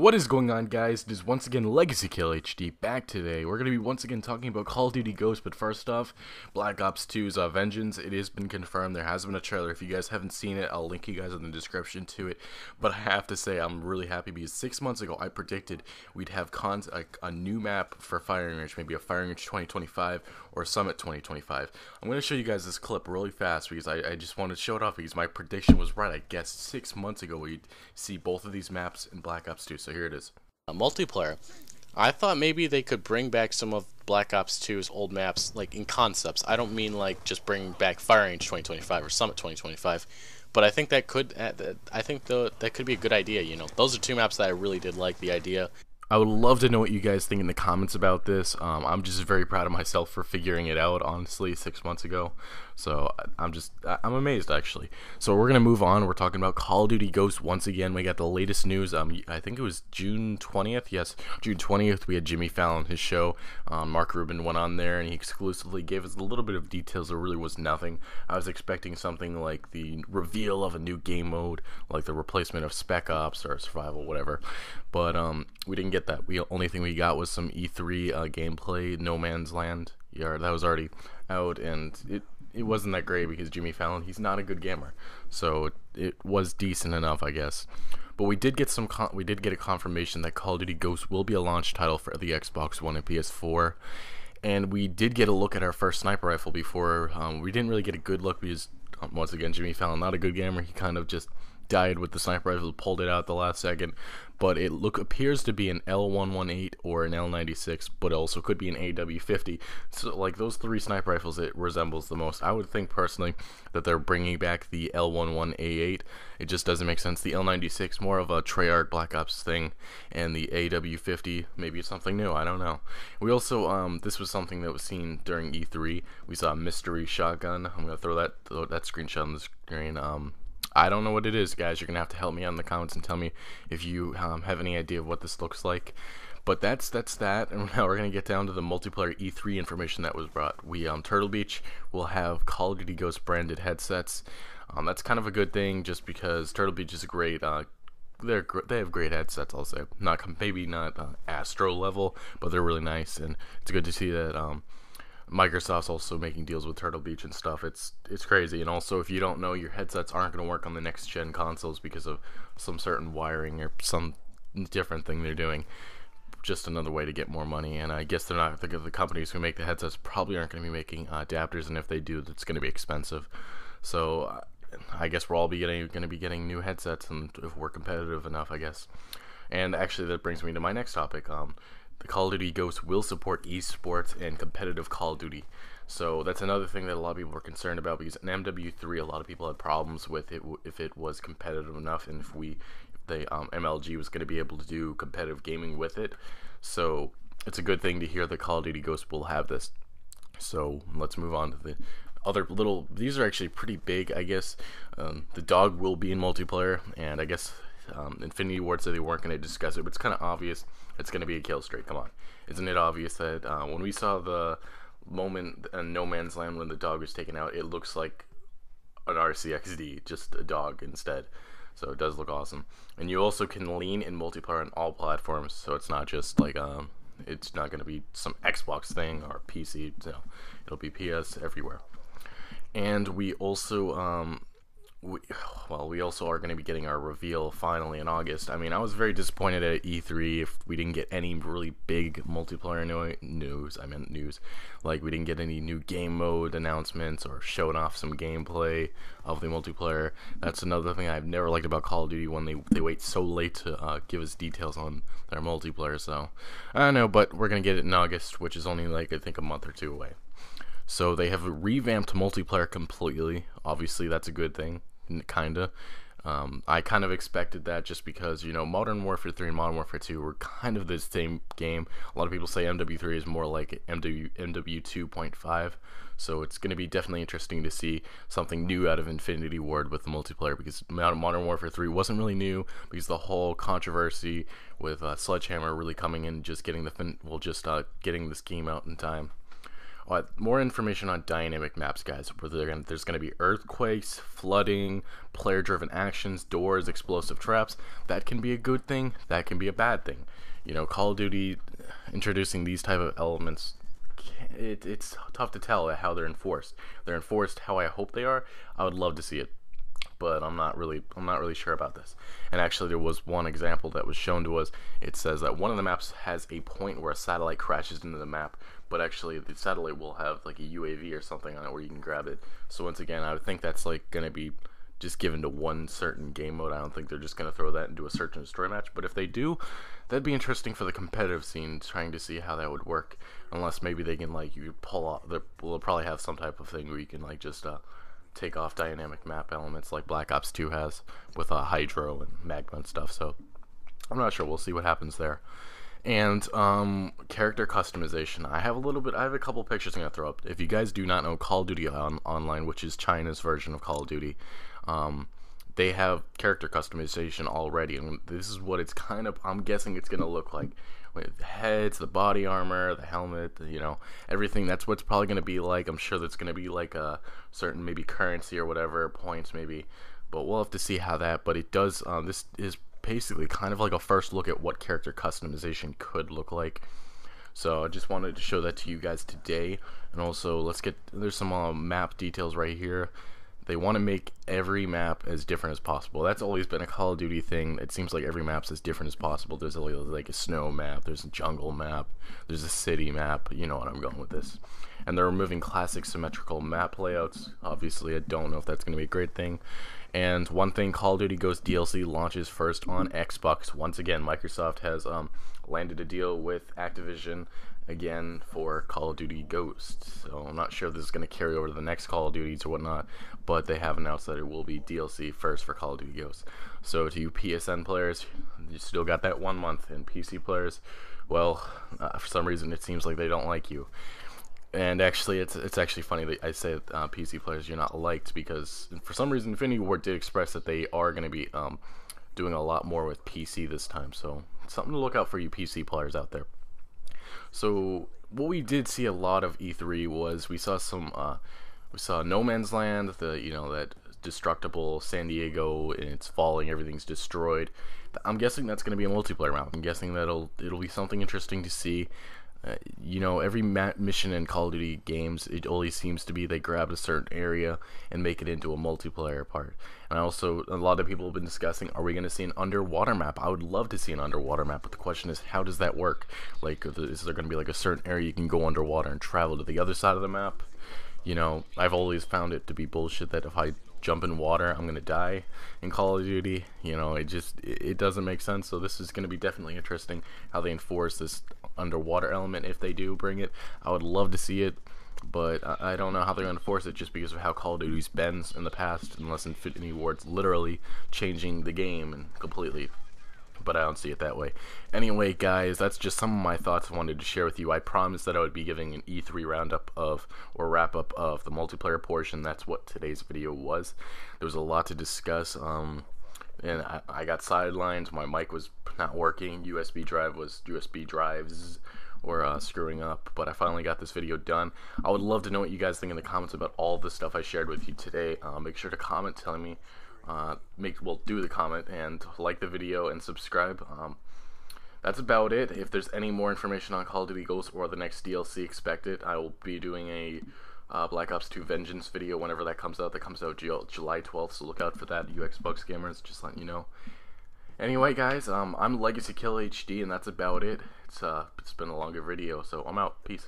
What is going on, guys? It is once again Legacy Kill HD back today. We're going to be once again talking about Call of Duty Ghosts, but first off, Black Ops 2's uh, Vengeance. It has been confirmed. There has been a trailer. If you guys haven't seen it, I'll link you guys in the description to it. But I have to say, I'm really happy because six months ago, I predicted we'd have a, a new map for Firing Range, maybe a Firing Range 2025 or Summit 2025. I'm going to show you guys this clip really fast because I, I just wanted to show it off because my prediction was right. I guess six months ago we'd see both of these maps in Black Ops 2. So here it is. Uh, multiplayer. I thought maybe they could bring back some of Black Ops 2's old maps, like in concepts. I don't mean like just bring back Fire Range 2025 or Summit 2025, but I think that could. Uh, I think the, that could be a good idea. You know, those are two maps that I really did like the idea. I would love to know what you guys think in the comments about this. Um, I'm just very proud of myself for figuring it out, honestly, six months ago. So I'm just, I'm amazed actually. So we're gonna move on. We're talking about Call of Duty Ghosts once again. We got the latest news. Um, I think it was June 20th. Yes, June 20th. We had Jimmy Fallon, his show. Um, Mark Rubin went on there and he exclusively gave us a little bit of details. There really was nothing. I was expecting something like the reveal of a new game mode, like the replacement of Spec Ops or Survival, whatever. But um, we didn't get that. We only thing we got was some E3 uh, gameplay, No Man's Land. Yeah, that was already out, and it it wasn't that great because Jimmy Fallon he's not a good gamer, so it, it was decent enough, I guess. But we did get some we did get a confirmation that Call of Duty Ghosts will be a launch title for the Xbox One and PS4, and we did get a look at our first sniper rifle before. Um, we didn't really get a good look because um, once again Jimmy Fallon not a good gamer. He kind of just died with the sniper rifle, pulled it out the last second. But it look appears to be an L118 or an L96, but also could be an AW50. So like those three sniper rifles, it resembles the most. I would think personally that they're bringing back the L118A. It just doesn't make sense. The L96 more of a Treyarch Black Ops thing, and the AW50 maybe it's something new. I don't know. We also um this was something that was seen during E3. We saw a mystery shotgun. I'm gonna throw that that screenshot on the screen. Um I don't know what it is, guys. You're gonna have to help me out in the comments and tell me if you um, have any idea of what this looks like. But that's that's that, and now we're gonna get down to the multiplayer E3 information that was brought. We um, Turtle Beach will have Call of Duty Ghost branded headsets. Um, that's kind of a good thing, just because Turtle Beach is a great. Uh, they're they have great headsets. I'll say not maybe not uh, Astro level, but they're really nice, and it's good to see that. Um, Microsoft's also making deals with Turtle Beach and stuff. It's it's crazy. And also, if you don't know, your headsets aren't going to work on the next gen consoles because of some certain wiring or some different thing they're doing. Just another way to get more money. And I guess they're not the, the companies who make the headsets probably aren't going to be making uh, adapters, and if they do, it's going to be expensive. So I guess we're all be getting going to be getting new headsets, and if we're competitive enough, I guess. And actually, that brings me to my next topic. Um, the Call of Duty Ghost will support esports and competitive Call of Duty. So that's another thing that a lot of people were concerned about because in MW3, a lot of people had problems with it if it was competitive enough and if we, if the um, MLG was going to be able to do competitive gaming with it. So it's a good thing to hear that Call of Duty Ghost will have this. So let's move on to the other little. These are actually pretty big, I guess. Um, the dog will be in multiplayer, and I guess um, Infinity Ward said they weren't going to discuss it, but it's kind of obvious it's going to be a kill streak. Come on, isn't it obvious that uh, when we saw the moment in No Man's Land when the dog was taken out, it looks like an RCXD, just a dog instead. So it does look awesome. And you also can lean in multiplayer on all platforms, so it's not just like um, it's not going to be some Xbox thing or PC. So it'll be PS everywhere. And we also um, we, well, we also are going to be getting our reveal finally in August. I mean, I was very disappointed at E3 if we didn't get any really big multiplayer no- news. I meant news. Like, we didn't get any new game mode announcements or showing off some gameplay of the multiplayer. That's another thing I've never liked about Call of Duty when they, they wait so late to uh, give us details on their multiplayer. So, I don't know, but we're going to get it in August, which is only like, I think, a month or two away. So they have revamped multiplayer completely. Obviously, that's a good thing kinda. Um, I kind of expected that just because you know Modern Warfare 3 and Modern Warfare 2 were kind of the same game. A lot of people say MW3 is more like MW MW 2.5, so it's going to be definitely interesting to see something new out of Infinity Ward with the multiplayer because Modern Warfare 3 wasn't really new because the whole controversy with uh, Sledgehammer really coming in, just getting the fin- well, just uh, getting the scheme out in time. Uh, more information on dynamic maps, guys. Where gonna, there's going to be earthquakes, flooding, player-driven actions, doors, explosive traps. That can be a good thing. That can be a bad thing. You know, Call of Duty introducing these type of elements. It, it's tough to tell how they're enforced. They're enforced how I hope they are. I would love to see it but I'm not really I'm not really sure about this. And actually, there was one example that was shown to us. It says that one of the maps has a point where a satellite crashes into the map, but actually the satellite will have like a UAV or something on it where you can grab it. So once again, I would think that's like gonna be just given to one certain game mode. I don't think they're just going to throw that into a search and destroy match. But if they do, that'd be interesting for the competitive scene, trying to see how that would work. Unless maybe they can like you pull off. They'll probably have some type of thing where you can like just uh, take off dynamic map elements like Black Ops 2 has with uh, Hydro and Magma and stuff. So I'm not sure. We'll see what happens there. And um, character customization. I have a little bit. I have a couple pictures I'm gonna throw up. If you guys do not know Call of Duty on, Online, which is China's version of Call of Duty, um, they have character customization already, and this is what it's kind of. I'm guessing it's gonna look like with the heads, the body armor, the helmet, the, you know, everything. That's what's probably going to be like. I'm sure that's going to be like a certain maybe currency or whatever points maybe, but we'll have to see how that. But it does. Um, this is basically kind of like a first look at what character customization could look like. So I just wanted to show that to you guys today, and also let's get there's some uh, map details right here. They want to make every map as different as possible. That's always been a Call of Duty thing. It seems like every map's as different as possible. There's a, like a snow map, there's a jungle map, there's a city map. You know what I'm going with this. And they're removing classic symmetrical map layouts. Obviously, I don't know if that's going to be a great thing. And one thing, Call of Duty Ghost DLC launches first on Xbox. Once again, Microsoft has um, landed a deal with Activision again for Call of Duty Ghosts. So I'm not sure if this is going to carry over to the next Call of Duties or whatnot, but they have announced that it will be DLC first for Call of Duty Ghost. So to you PSN players, you still got that one month, and PC players, well, uh, for some reason it seems like they don't like you. And actually, it's it's actually funny that I say uh, PC players you're not liked because for some reason Infinity Ward did express that they are going to be um, doing a lot more with PC this time. So something to look out for you PC players out there. So what we did see a lot of E3 was we saw some uh, we saw No Man's Land, the you know that destructible San Diego and it's falling, everything's destroyed. I'm guessing that's going to be a multiplayer map. I'm guessing that'll it'll be something interesting to see. Uh, you know, every mission in Call of Duty games, it always seems to be they grab a certain area and make it into a multiplayer part. And I also, a lot of people have been discussing, are we going to see an underwater map? I would love to see an underwater map, but the question is, how does that work? Like, is there going to be like a certain area you can go underwater and travel to the other side of the map? You know, I've always found it to be bullshit that if I jump in water, I'm gonna die in Call of Duty. You know, it just it doesn't make sense. So this is gonna be definitely interesting how they enforce this underwater element if they do bring it. I would love to see it, but I, don't know how they're gonna force it just because of how Call of Duty's been in the past. Unless Infinity Ward's literally changing the game and completely but I don't see it that way. Anyway, guys, that's just some of my thoughts I wanted to share with you. I promised that I would be giving an E3 roundup of, or wrap up of the multiplayer portion. That's what today's video was. There was a lot to discuss, um, and I, I got sidelined. My mic was not working. USB drive was, USB drives were uh, screwing up, but I finally got this video done. I would love to know what you guys think in the comments about all the stuff I shared with you today. Uh, make sure to comment telling me uh, make well do the comment and like the video and subscribe. Um, that's about it. If there's any more information on Call of Duty Ghosts or the next DLC, expected. I will be doing a uh, Black Ops 2 Vengeance video whenever that comes out. That comes out July 12th, so look out for that, you Xbox gamers. Just letting you know. Anyway, guys, um, I'm Legacy Kill HD, and that's about it. It's uh, it's been a longer video, so I'm out. Peace.